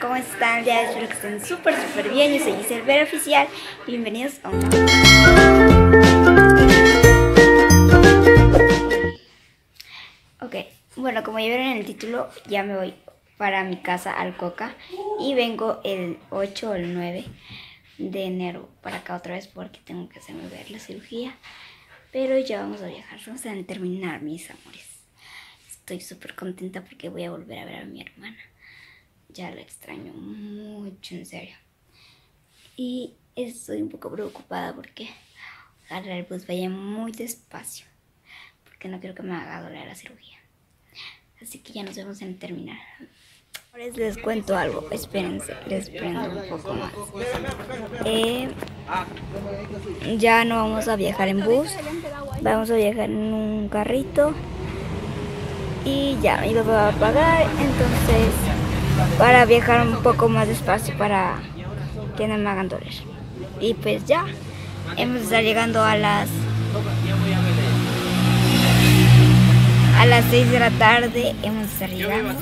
¿Cómo están? Ya espero que estén súper, súper bien. Yo soy Giselle Vera Oficial. Bienvenidos a un Ok, bueno, como ya vieron en el título, ya me voy para mi casa al Coca y vengo el 8 o el 9 de enero para acá otra vez porque tengo que hacerme ver la cirugía. Pero ya vamos a viajar, vamos a terminar, mis amores. Estoy súper contenta porque voy a volver a ver a mi hermana. Ya la extraño mucho, en serio. Y estoy un poco preocupada porque ojalá el bus vaya muy despacio. Porque no quiero que me haga doler la cirugía. Así que ya nos vemos en terminar. Ahora les cuento algo. Espérense, les prendo un poco más. Eh, ya no vamos a viajar en bus. Vamos a viajar en un carrito. Y ya, mi papá va a pagar. Entonces, para viajar un poco más despacio para que no me hagan doler. Y pues ya, hemos de estar llegando a las a las 6 de la tarde hemos llegando.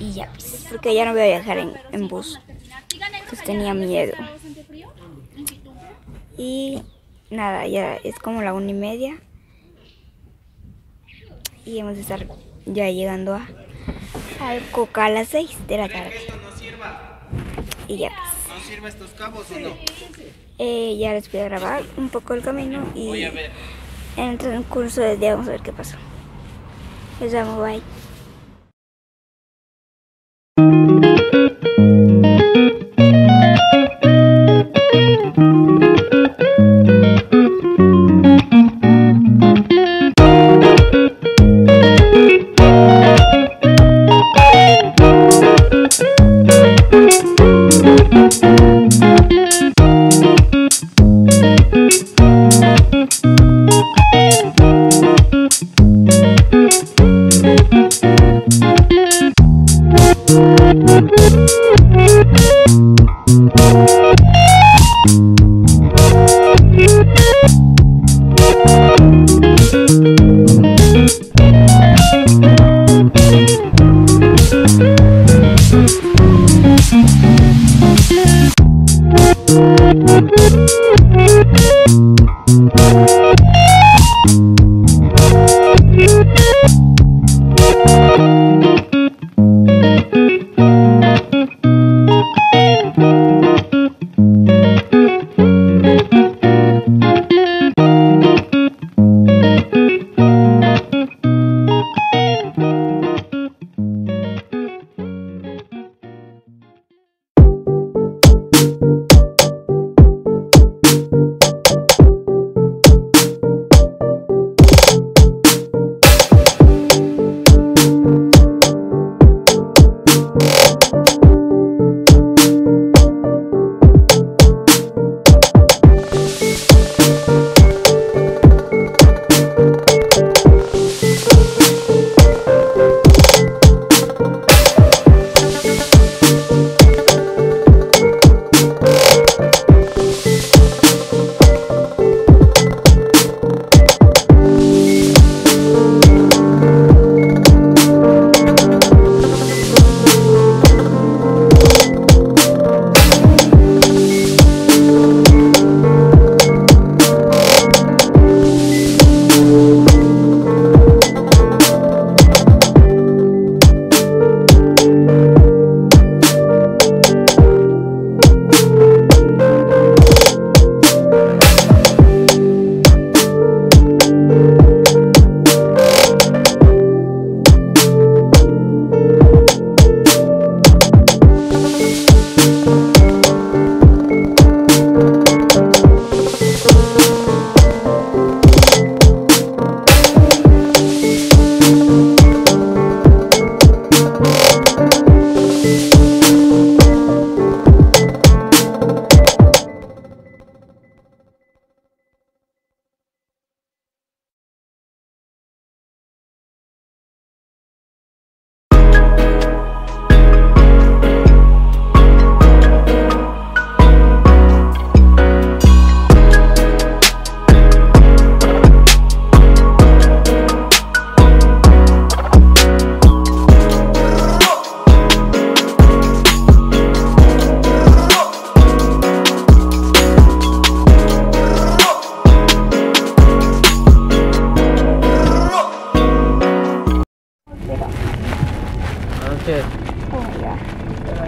y ya pues, porque ya no voy a viajar en, en bus. Pues tenía miedo. Y nada ya es como la una y media. Y hemos de estar ya llegando a al Coca a las 6 de la tarde y ya pues ¿No sirve estos cabos o no? eh, ya les voy a grabar un poco el camino y en el transcurso del día vamos a ver qué pasó. Les amo, bye. Música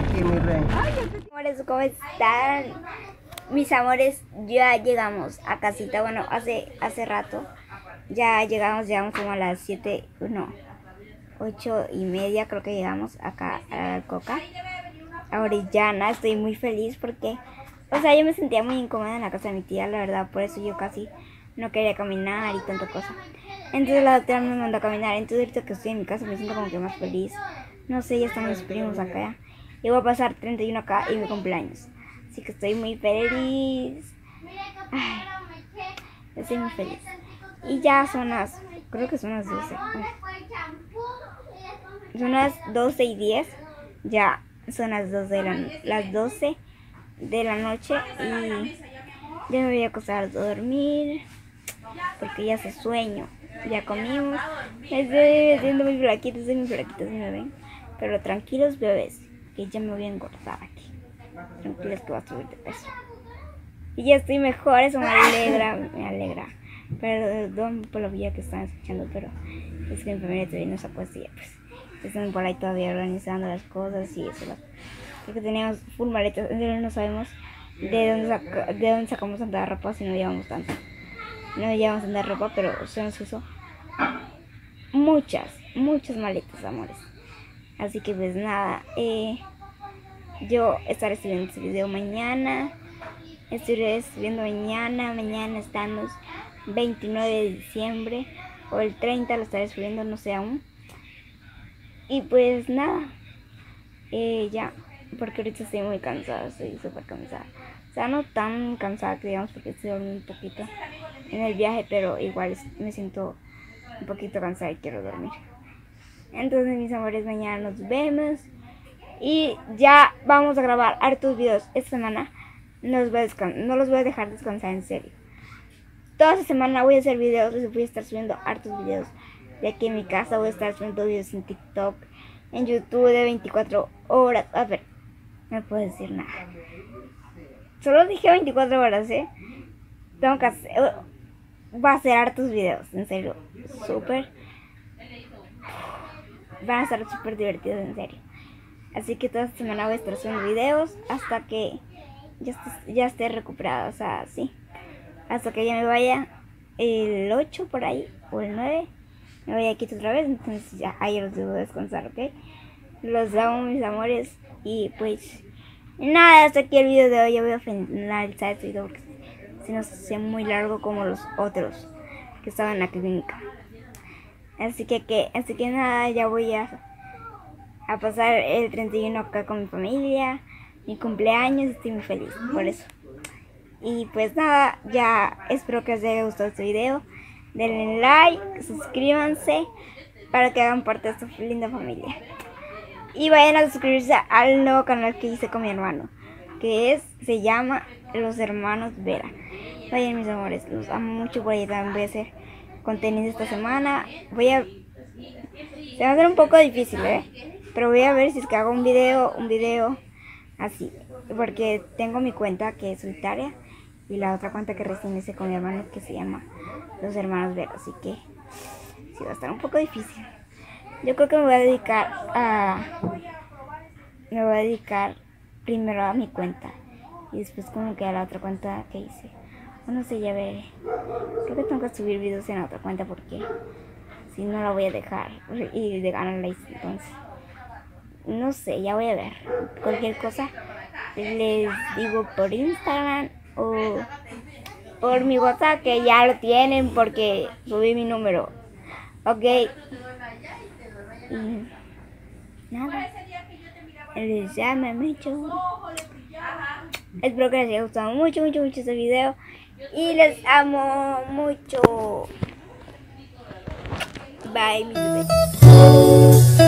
aquí, mi rey. Amores, ¿cómo están? Mis amores, ya llegamos a casita. Bueno, hace, hace rato. Ya llegamos, llegamos como a las 7, no, 8 y media creo que llegamos acá a la Coca. A Orellana, estoy muy feliz porque, o sea, yo me sentía muy incómoda en la casa de mi tía, la verdad, por eso yo casi no quería caminar y tanta cosa. Entonces la doctora me mandó a caminar, entonces ahorita que estoy en mi casa me siento como que más feliz. No sé, ya están mis primos acá. Y voy a pasar 31 acá y mi cumpleaños. Así que estoy muy feliz. Ay, estoy muy feliz. Y ya son las, creo que son las 12. Son las 12 y 10. Ya son las 12 de la, las 12 de la noche y ya me voy a acostar a dormir porque ya hace sueño. Ya comimos. Estoy haciendo muy flaquita, estoy muy flaquita, si me ven. Pero tranquilos, bebés, que ya me voy a engordar aquí. Tranquilos que va a subir de peso. Y ya estoy mejor, eso me alegra, me alegra. Perdón por lo que están escuchando, pero es que mi familia todavía no puesto ya, pues. Están por ahí todavía organizando las cosas y eso. Porque teníamos full maletas, no sabemos de dónde, de dónde sacamos tanta ropa si no llevamos tanto. No llevamos tanta ropa, pero se nos usó muchas, muchas maletas, amores. Así que pues nada, eh, yo estaré subiendo este video mañana. Estaré subiendo mañana, mañana estamos 29 de diciembre o el 30 lo estaré subiendo, no sé aún. Y pues nada, eh, ya, porque ahorita estoy muy cansada, estoy súper cansada. O sea, no tan cansada que digamos porque estoy dormiendo un poquito en el viaje, pero igual me siento un poquito cansada y quiero dormir. Entonces, mis amores, mañana nos vemos. Y ya vamos a grabar hartos videos esta semana. No los voy a, dejar descansar en serio. Toda esta semana voy a hacer videos, voy a estar subiendo hartos videos de aquí en mi casa. Voy a estar subiendo videos en TikTok, en YouTube de 24 horas. A ver, no puedo decir nada. Solo dije 24 horas, ¿eh? Tengo que hacer... Va a ser hartos videos, en serio. Súper. Van a estar súper divertidos, en serio. Así que toda esta semana voy a estar subiendo videos hasta que ya esté, ya esté recuperada. O sea, sí. Hasta que ya me vaya el 8 por ahí, o el 9. Me voy a quitar otra vez. Entonces ya ahí los debo descansar, ¿ok? Los amo, mis amores. Y pues nada, hasta aquí el video de hoy. Ya voy a finalizar este video porque si no se muy largo como los otros que estaban en la clínica. Así que, que, así que nada, ya voy a, a pasar el 31 acá con mi familia, mi cumpleaños, estoy muy feliz por eso. Y pues nada, ya espero que les haya gustado este video. Denle like, suscríbanse para que hagan parte de esta linda familia. Y vayan a suscribirse al nuevo canal que hice con mi hermano, que es, se llama Los Hermanos Vera. Vayan mis amores, los amo mucho, voy a, también voy a hacer contenido esta semana. Voy a... Se va a hacer un poco difícil, ¿eh? Pero voy a ver si es que hago un video, un video así. Porque tengo mi cuenta que es solitaria y la otra cuenta que recién hice con mi hermano que se llama Los Hermanos Vera. Así que sí va a estar un poco difícil. Yo creo que me voy a dedicar a... Me voy a dedicar primero a mi cuenta y después como que a la otra cuenta que hice. No sé, ya veré. Creo que tengo que subir videos en otra cuenta porque si no la voy a dejar y de ganar la entonces. No sé, ya voy a ver. Cualquier cosa les digo por Instagram o por mi WhatsApp que ya lo tienen porque subí mi número. Ok. Y nada. Les llama mucho. Espero que les haya gustado mucho, mucho, mucho este video. Y les amo mucho. Bye, mis bebés.